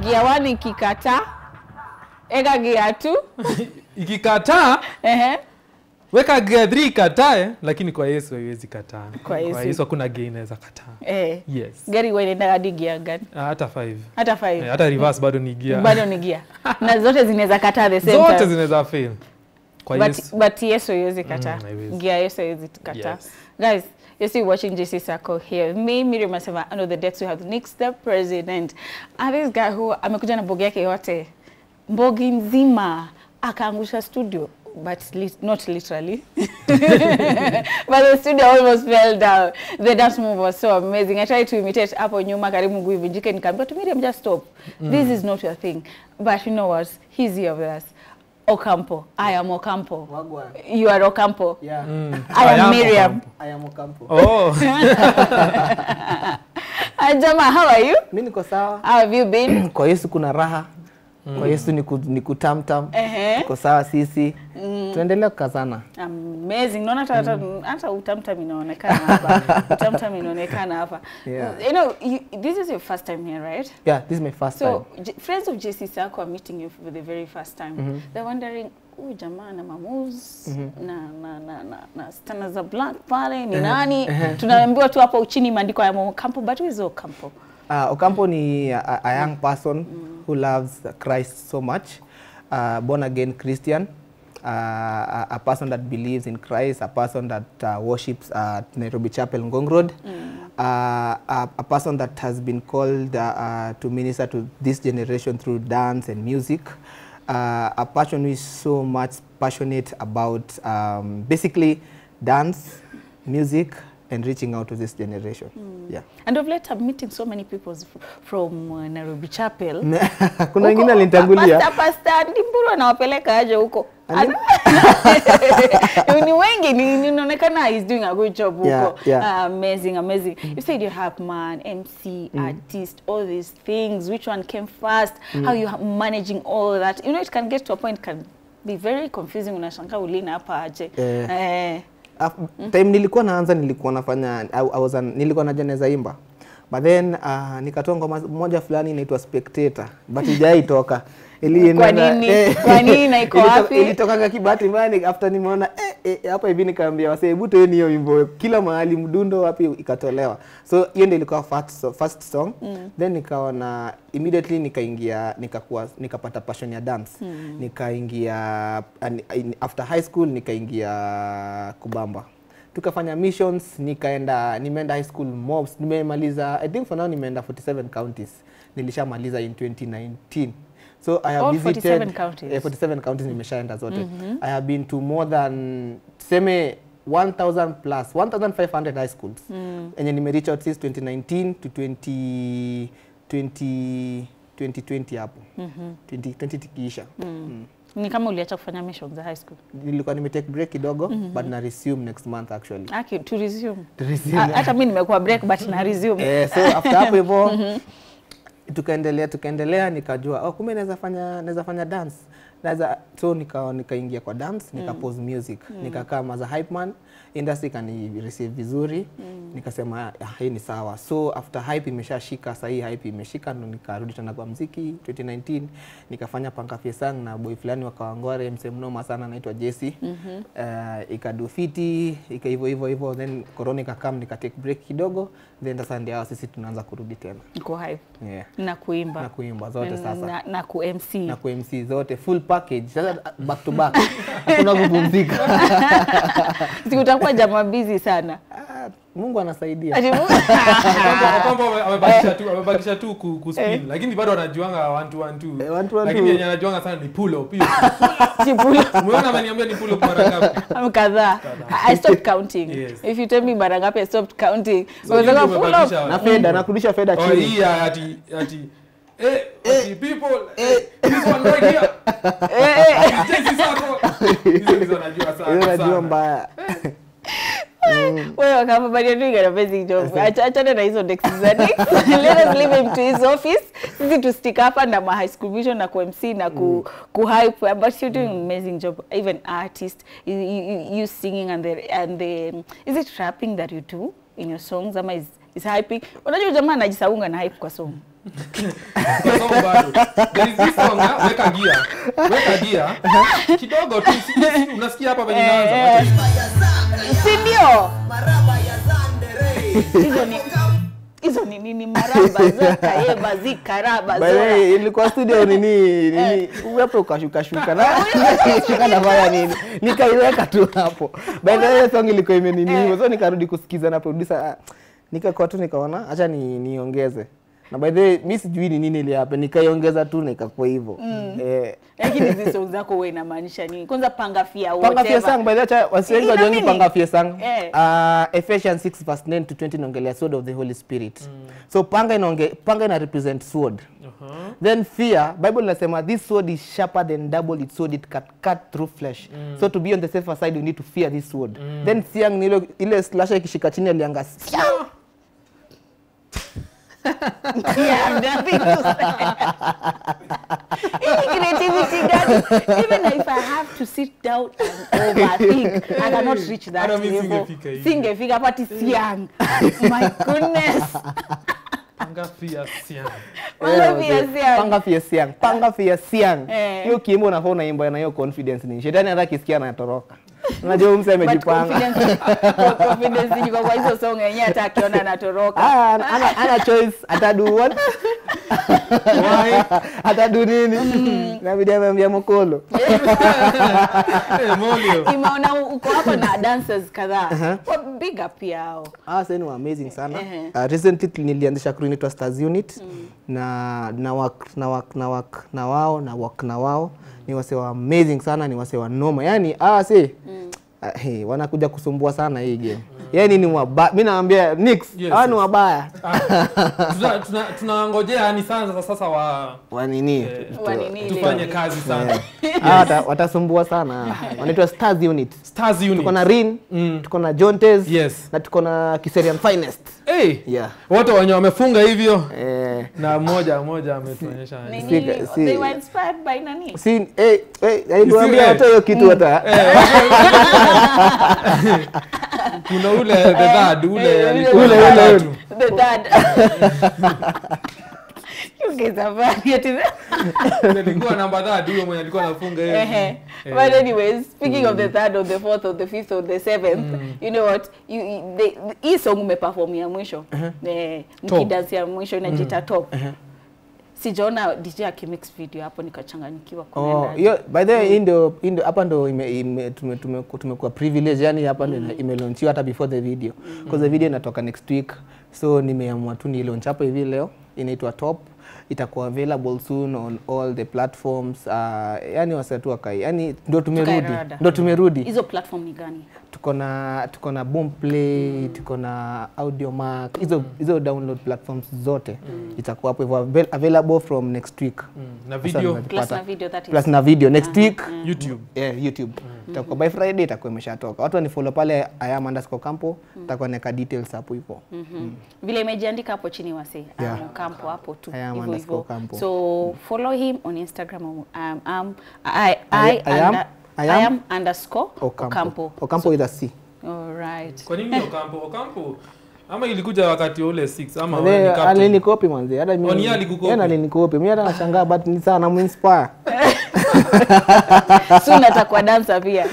gia one ikikataa eka gia two. Ikikataa ehe. weka gia 3 ikatae lakini kwa yesu haiwezi kataa. Kwa Yesu. kwa Yesu. Hakuna gia inaweza kataa. Eh. Yes. Gari huwa inaenda hadi gia gani? Ah, hata 5 hata 5 hata reverse bado ni gia. bado ni gia. Na zote zinaweza kataa the same zote time. zinaweza fail. Kwa but, yesu. but yesu haiwezi kataa. Mm, gia yesu haiwezi kataa. Yes. guys you still watching JC Circle here. Me Miriam Masema on the decks we have Nick the president. And this guy who amekuja na mbogi yake yote mbogi nzima akaangusha studio but li not literally. But the studio almost fell down. The dance move was so amazing. I tried to imitate hapo nyuma karibu mguu ivunjike nikaambia but Miriam just stop. This is not your thing. But you know what? He's here with us Ocampo I am Ocampo Wagwan. you are Ocampo Yeah. Mm. I am am Miriam Ocampo. I am Ocampo. oh Hi, Jama, how are you? Mi niko sawa. How have you been? Kwa Yesu kuna raha. Mm. Kwa Yesu ni, ku, ni uh -huh. Tuko sawa sisi. Tunaendelea kukazana. Amazing. Naona hata hata hata utamtam inaonekana hapa. Utamtam inaonekana hapa. Yeah. You know, you, this is your first time here, right? Yeah, this is my first time. So, friends of JC Sacco are meeting you for the very first time. They're wondering, huyu jamaa na mamuz na na na na, na stana za black pale ni nani? Tunaambiwa tu hapo chini maandiko ya Ocampo, but who is Ocampo? Uh, Ocampo ni a, a young person who loves Christ so much, uh, born again Christian, uh, a, a person that believes in Christ, a person that uh, worships at Nairobi Chapel, Ngong Road, mm. uh, a, a person that has been called uh, uh, to minister to this generation through dance and music. Uh, a person who is so much passionate about um, basically dance, music, and reaching out to this generation. Mm. Yeah. And of late, I'm meeting so many people from uh, Nairobi Chapel. kuna wengine alinitangulia Pastor, pastor Ndimburu anawapeleka aje huko? ni wengi, ni- is inaonekana he's doing a good job huko. Yeah, yeah. Uh, amazing, amazing. Mm. You said you have man, MC, mm. artist, all these things. Which one came first? Mm. How you are managing all that? You know, it can get to a point can be very confusing. Unashangaa ulina hapa aje. Eh. Eh. Time nilikuwa naanza nilikuwa nafanya I, I was an, nilikuwa najua naweza imba but then uh, nikatoa ngoma moja fulani inaitwa spectator but ijaitoka Ili- Kwa na- nini? Kwa nini na iko ilito- wapi? ilitokaga kibahati mbaya after nimeona eh, eh, hapa hivi nikaambia wasee hebu toeni hiyo wimbo kila mahali mdundo wapi ikatolewa so hiyo ndio ilikuwa first, so, first song mm. then nikaona immediately nikaingia nikakuwa nikapata passion ya dance mm. nikaingia after high school nikaingia kubamba tukafanya missions nikaenda nimeenda high school mobs nimemaliza i think for now nimeenda 47 counties nilishamaliza in 2019 so i have All visited 47 counties? eh, 47 counties nimeshaenda zote mm -hmm. i have been to more than tuseme 1000 plus 1500 high schools mm. enye nimereach out since 2019 to 20 20 2020 hapo 20 20 tikiisha Mm. Ni kama uliacha kufanya missions za high school. nilikuwa nime take break kidogo mm -hmm. but na resume next month actually Aki, to resume. To resume. Ah, Hata mimi nimekuwa break but na resume. Eh, so after hapo hivyo mm -hmm. tukaendelea tukaendelea nikajua oh, kumbe naweza fanya naweza fanya dance naweza so nika nikaingia kwa dance nika pose music nikakaa maza hype man industry kani receive vizuri nikasema ah, hii ni sawa. So after hype imeshashika sasa hii hype imeshika ndo nikarudi tena kwa mziki 2019 nikafanya pankafie sang na boy fulani wa Kawangware msee mnoma sana anaitwa Jesse. Uh, ikadu fiti ika hivyo hivyo hivyo then corona ikakam nika take break kidogo then sasa ndio sisi tunaanza kurudi tena. Niko hype. Yeah. na kuimba. na kuimba zote sasa. na, na ku MC. na ku MC zote full package sasa back to back hakuna kupumzika Sikutakuwa jamaa busy sana. Ah, Mungu anasaidia ame- amebakisha tu amebakisha tu ku, ku spin eh. lakini bado anajuanga 1 2 1 Eh, 2 one, two, one, lakini yeye yenye anajuanga sana ni pull up Si pull up. umeona ameniambia ni pull up mara ngapi Am kadhaa. I stopped counting. Yes. If you tell me mara ngapi I stopped counting. So so pull up. na feda na kurudisha feda Oh, chini hii ya ati ati eh hey, people hey, this one right here Eh, eh. Jesse Sacco hizo ndizo najua sana hiyo najua mbaya Wewe kama bado doing an amazing job. Acha- Achana na hizo decks za Nick. Let us leave him to his office. Sisi to stick hapa na ma high school vision na ku MC na ku, ku hype but you're doing an amazing job. Even artist you, you, you singing and the and the is it rapping that you do in your songs ama is, is hyping? Unajua jamaa anajisaunga na hype kwa song. Sababu bado. There is this song, ah, weka gia. Weka gia. Kidogo tu si- si- unasikia hapa penye inaanza. Si ndio? Hizo ni nini? Maraba zaka zora. ilikuwa studio nini nini uwepo ukashuka shuka na shuka nini? nikaiweka tu hapo. By the way song ilikuwa imenini hivyo so nikarudi kusikiza na producer ah, nikakuwa tu nikaona acha ni niongeze na by the way mi sijui ni nini iliapa, nikaiongeza tu na ikakuwa hivyo eh. Lakini hizi songs zako wewe inamaanisha nini? Kwanza panga fia panga fia sang by the way acha wasiwengi Ina wajongi panga fia sang. Eh. uh, Ephesians 6 verse 9 to 20 inaongelea sword of the holy spirit. So panga inaonge panga ina represent sword. Aha. then fear bible inasema this sword is sharper than double its sword it cut, cut through flesh. So to be on the safer side you need to fear this sword. Then siang ni ile ile slasher ikishika chini alianga siang Yeah, nothing to say. Any creativity? Even if I have to sit down and overthink, I cannot reach that level. singefika hivi. Singefika pati siang. My goodness. Panga fia siang. Panga fia siang. panga fia siang Eh. hiyo kiimbo unafaa unaimba na hiyo confidence ni shetani hata akisikia anatoroka unajua huyu mse But amejipanga confidence, ni iko kwa hizo song yenyewe hata akiona anatoroka. Ah, ana, ana, choice choice atadu what Why? atadu nini nabidi ameambia mokolo Eh, Molio. Imeona uko hapa na dancers kadhaa. Wa Big up yao. Ah, sasa ni amazing sana. Uh, recently nilianzisha crew inaitwa Stars Unit na na work na work na work na wao na work na wao ni wase wa amazing sana, ni wase wa noma. yani ah si ah, hey, wanakuja kusumbua sana hii game. Yaani ni wabaya. Mimi naambia Nix, Yes, hawa ni wabaya. Tuna- tuna- sana sasa sasa wa Wa nini? Wa nini tufanye kazi sana. Ah, wata- watasumbua sana. Wanaitwa Stars Unit. Stars Unit. Tuko na Rin, Mm. tuko na Jontes Yes. na tuko na Kiserian Finest. Hey, Yeah. wote wenye wamefunga hivyo Eh, na moja moja ametuonyesha Si- si- They were inspired by nani? si eh eh niliwaambia eh. hata hiyo kitu hata kuna ule the dad ule Eh, alikuwa ule, ule. The dad. Namba third huyo mwenye alikuwa anafunga. Eh. But anyways, speaking of the third or the fourth or the fifth or the seventh, you know what? You, you they, hii song umeperform ya mwisho. Eh, Top. mkidance ya mwisho inajiita top. Sijaona DJ akimix video hapo nikachanganyikiwa Oh, yo, by the way mm. ndio hapa ndo ime, ime, tume, tume, tumekuwa privilege yani hapa ndo ime imelaunchiwa hata before the video. Because the video inatoka next week. So nimeamua tu ni launch hapo hivi leo inaitwa top. Itakuwa available soon on all the platforms uh, yani wasatu wakai yani ndo tumerudi. Ndo tumerudi. Hizo platform ni gani? Tuko na tuko na Boomplay tuko na Audiomack hizo hizo download platforms zote mm. itakuwa hapo hivyo avail- available from next week Mm, na video. Plus na video that is. plus na video next week mm. YouTube. yeah, youtube mm. itakuwa by friday itakuwa imeshatoka watu wanifollow pale ayam underscore campo mm. itakuwa na details hapo hivyo mm -hmm. mm. vile imejiandika hapo chini wase Yeah. um, campo hapo tu I hivyo underscore hivyo Campo. so follow him on instagram um, um, I, I, I am- under- I I am I am underscore ocampo Ocampo. ocampo with a c Alright. Kwa nini Ocampo? Ocampo ama ilikuja wakati wa ule 6 ama wewe ni captain? alinikopi manzi hata mimi Oh, ni yeye alikukopi? yeye alinikopi mimi hata nashangaa but ni sana namuinspire soon atakuwa dansa pia.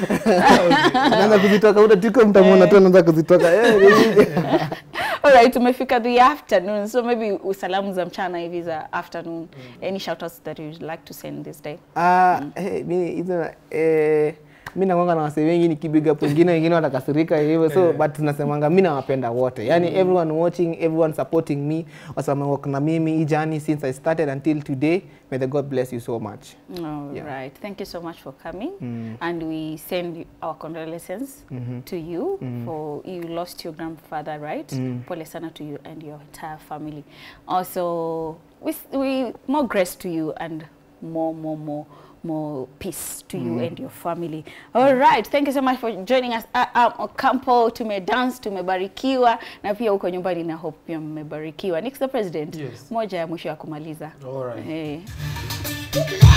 Anaanza kuzitoka ule tiko mtamwona tu anaanza kuzitoka. Eh Alright, tumefika the afternoon. So maybe salamu za mchana hivi za afternoon. Any shoutouts that you'd like to send this day? Ah hey, mimi hizo eh mimi nakwanga na wasee wengi nikibiga pengine wengine watakasirika hivyo. So but tunasemanga mi nawapenda wote. Yani everyone watching everyone supporting me wasamewalk na mimi hii journey since I started until today. May the God bless you so much. All Yeah. right. Thank you so much for coming. And we send our condolences to you for you lost your grandfather, right? Pole sana to you and your entire family. Also, we, we more grace to you and more, more, more, more peace to mm. you and your family. All right. Thank you so much for joining us. Uh, um, Ocampo, tumedance, tumebarikiwa na pia uko nyumbani na hope pia mmebarikiwa. Next the president. Yes. Moja ya mwisho ya kumaliza. All right. Eh. Let